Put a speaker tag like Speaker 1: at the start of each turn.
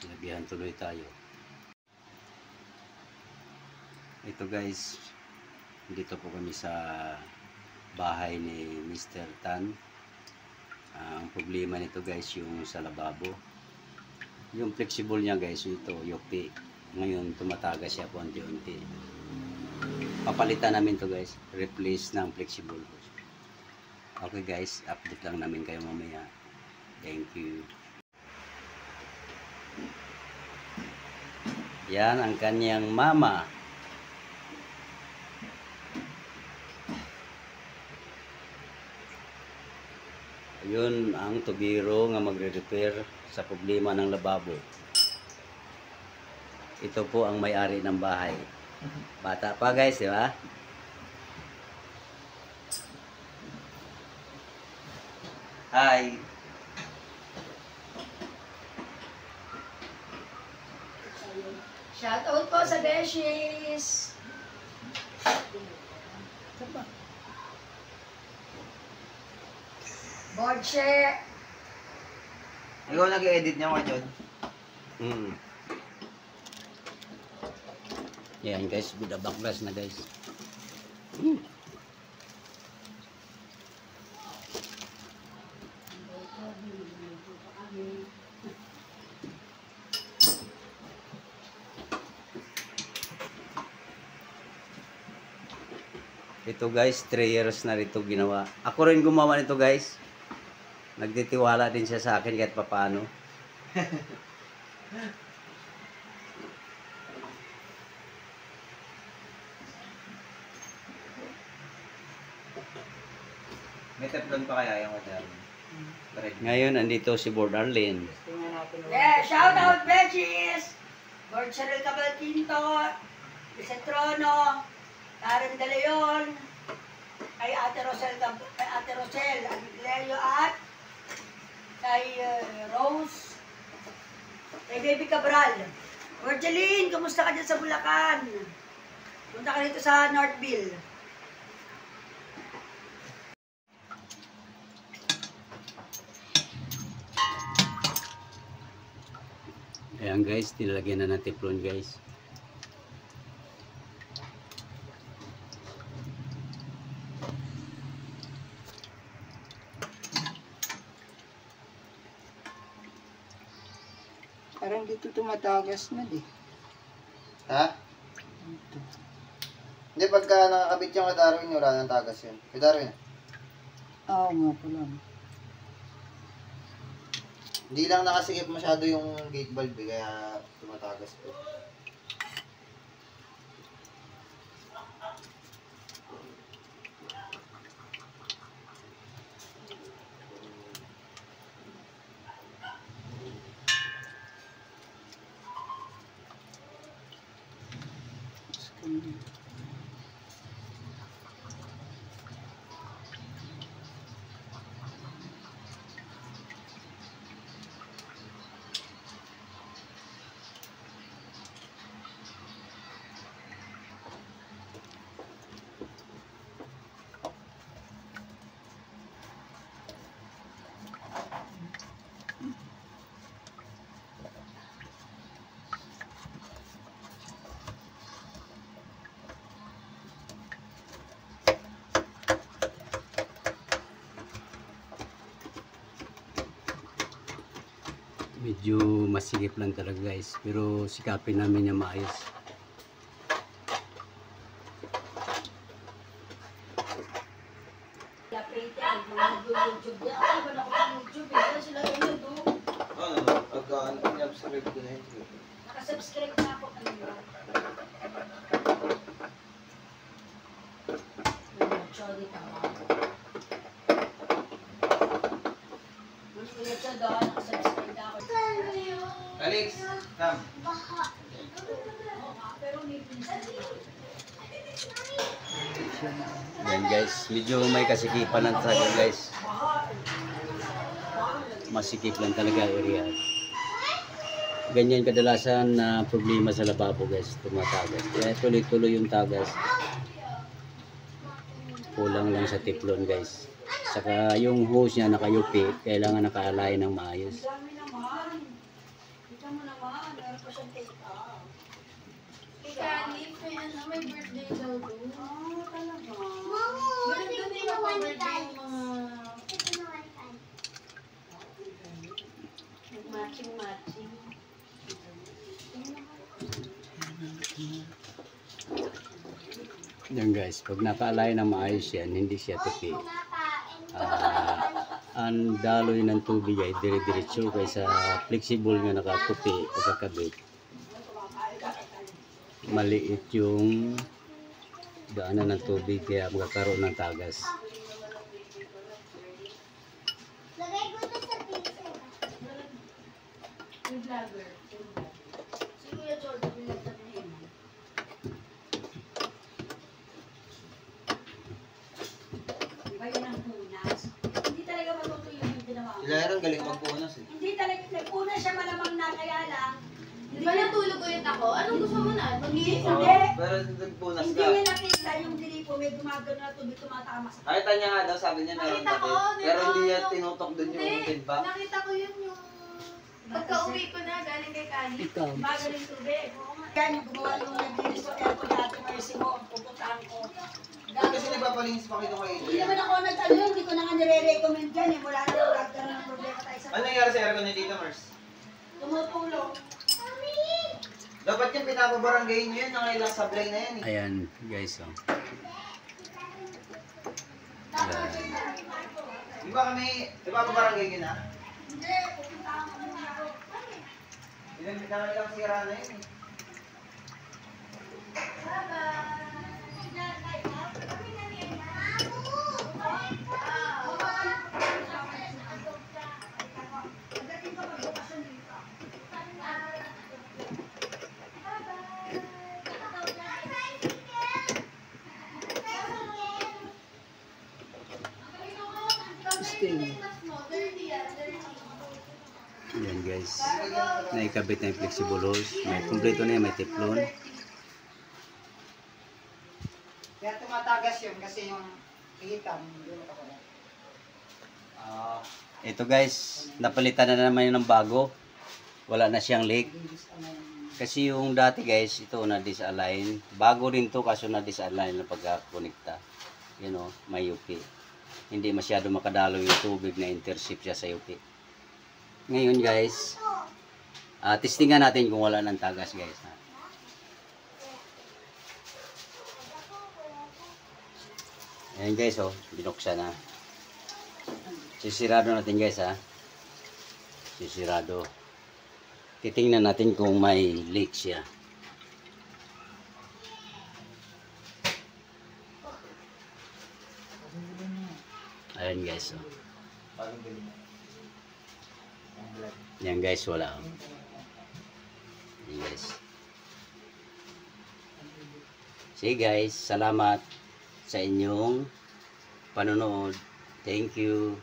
Speaker 1: sinabihan tuloy tayo. Ito guys, dito po kami sa bahay ni Mr. Tan. Ah, ang problema nito guys, yung sa lababo. Yung flexible niya guys, ito, yopi. Ngayon, tumatagas siya po unti-unti. Papalitan namin to guys, replace ng flexible. Okay guys, update lang namin kayo mamaya. Thank you. Yan ang kanyang mama. Ayun ang tubiro nga magre-repair sa problema ng lababo. Ito po ang may-ari ng bahay. Bata pa guys, di ba? Hi.
Speaker 2: Shout out po sa Beshies! Board share!
Speaker 3: Ikaw nag-edit niya mga John.
Speaker 1: Mm. Yan guys, good backlash na guys. Mm. Ito guys, 3 years na rito ginawa. Ako rin gumawa nito guys. Nagtitiwala din siya sa akin kahit papaano.
Speaker 3: May teflon pa kaya yung hotel? Correct.
Speaker 1: Ngayon, andito si Board Arlene.
Speaker 2: Yeah, shout out Beshies! Board Cheryl Cabalquinto, Bisetrono, Karen De Leon, kay Ate Rosel, kay Ate Rosel Aguileo at kay uh, Rose, kay Baby Cabral. Virgeline, kumusta ka dyan sa Bulacan? Punta ka dito sa Northville.
Speaker 1: Ayan guys, tinalagyan na ng teflon guys.
Speaker 4: Parang dito tumatagas na di.
Speaker 3: Ha? Hindi, pagka nakakabit yung kadarwin, wala nang tagas yun. Kadarwin,
Speaker 4: Oo nga pala.
Speaker 3: hindi lang nakasikip masyado yung gate valve, eh, kaya tumatagas po.
Speaker 1: Medyo masigip lang talaga guys. Pero sikapin namin niya maayos.
Speaker 2: Niya. Na eh. Doon.
Speaker 3: Ano, ano, yun.
Speaker 2: Nakasubscribe na ako. Ano yun? Sorry, tama. Ah, nakasubscribe na ako.
Speaker 3: Alex, come.
Speaker 1: Yan guys, medyo may kasikipan lang talaga guys. Masikip lang talaga area. ganyan kadalasan na problema sa lababo guys, tumatagas. Kaya tuloy-tuloy yung tagas. Kulang lang sa tiplon guys. Saka yung hose niya nakayupi, kailangan nakaalay ng maayos.
Speaker 2: Ang dami naman. Tignan mo meron pa siyang take
Speaker 5: may ano, may birthday daw doon.
Speaker 2: Ah, talaga.
Speaker 5: Meron doon yung mga birthday yung mga matching-matching.
Speaker 1: Yan guys, pag nakaalay ng maayos yan, hindi siya tupi. Ah, ang daloy ng tubig ay dire-diretso kaysa flexible nga nakatupi pagkakabit. Maliit yung daanan ng tubig kaya magkakaroon ng tagas.
Speaker 5: Yung vlogger. Si Kuya Jordan, yung nagtabi
Speaker 2: Di ba yun ang punas? Hindi talaga matutuyo
Speaker 3: Sila Aaron, galing magpunas eh.
Speaker 2: Hindi talaga, nagpunas siya malamang na kaya lang.
Speaker 5: Di ba natulog ulit ako? Anong gusto mo na? Mag-iisa?
Speaker 2: Hindi.
Speaker 3: Pero nagpunas
Speaker 2: Hindi
Speaker 3: ka.
Speaker 2: niya nakita yung dilipo, may gumagano na tubig tumatama sa
Speaker 3: Nakita niya nga daw, sabi niya meron
Speaker 5: Nakita ko,
Speaker 3: Pero
Speaker 5: ba,
Speaker 3: hindi niya tinutok dun yung
Speaker 5: Hindi.
Speaker 3: timba.
Speaker 5: Nakita ko yun yung ko na galing kay Kali.
Speaker 1: Ikaw.
Speaker 2: Magaling tubig. Yan, yung gumawa nung naglinis ko aircon natin, Mercy mo, pupuntahan ko.
Speaker 3: Kasi nagpapalinis pa kayo kay
Speaker 2: Hindi naman ako nag-ano, hindi ko na nga nire-recommend yan eh. Mula na nagkaroon ng problema tayo sa
Speaker 3: Ano nangyari sa aircon niya dito, Mars?
Speaker 2: tumutulong.
Speaker 3: Dapat yung pinapabarangay niyo yun, nakailang sablay na yan eh.
Speaker 1: Ayan guys oh. Ayan.
Speaker 3: Di ba kami, ipapabarangay niyo na?
Speaker 2: Hindi, pupuntahan ko muna ako.
Speaker 3: Ilang nakailang sira na yun eh.
Speaker 1: Ayan guys. Naikabit na yung flexible hose. May kumpleto na yan, may tiplon.
Speaker 4: Kaya tumatagas yun kasi yung hitam. Doon ako na.
Speaker 3: Ah,
Speaker 1: Ito guys, napalitan na naman yun ng bago. Wala na siyang leak.
Speaker 4: Na
Speaker 1: Kasi yung dati guys, ito na disalign. Bago rin to kaso na disalign na pagkakonekta. You know, may UP. Hindi masyado makadalo yung tubig na intercept siya sa UP. Ngayon guys, ah testingan natin kung wala ng tagas guys. Ha? Ayan guys oh, binuksan na. Sisirado natin guys ha. Sisirado. Titingnan natin kung may leak siya. Ayan guys. Oh. Yan guys, wala. oh. Yan guys. Sige guys, salamat sa inyong panonood. Thank you.